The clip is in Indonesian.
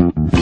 Thank